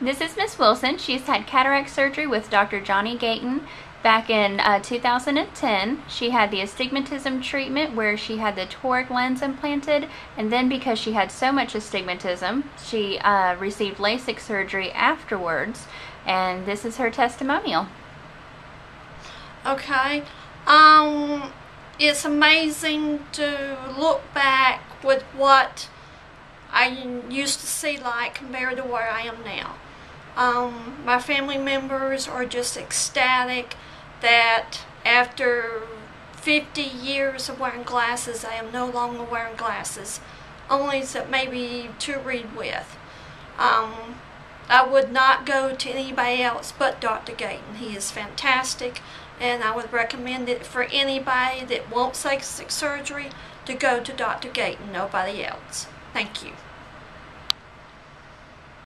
This is Miss Wilson. She's had cataract surgery with Dr. Johnny Gayton back in uh, 2010. She had the astigmatism treatment where she had the toric lens implanted, and then because she had so much astigmatism, she uh, received LASIK surgery afterwards, and this is her testimonial. Okay. Um, it's amazing to look back with what I used to see like compared to where I am now. Um, my family members are just ecstatic that after 50 years of wearing glasses, I am no longer wearing glasses, only that maybe to read with. Um, I would not go to anybody else but Dr. Gayton. He is fantastic, and I would recommend it for anybody that wants LASIK surgery to go to Dr. Gayton, nobody else. Thank you.